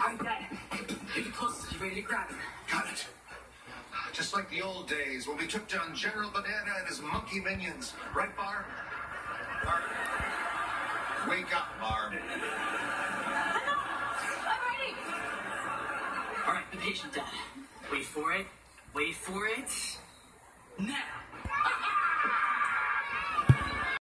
I'm dead. Get the. You ready to grab him? Got it. Just like the old days when we took down General Banana and his monkey minions. Right, Barb? Barb. Wake up, Barb. I'm ready. All right, be patient, Dad. Wait for it. Wait for it.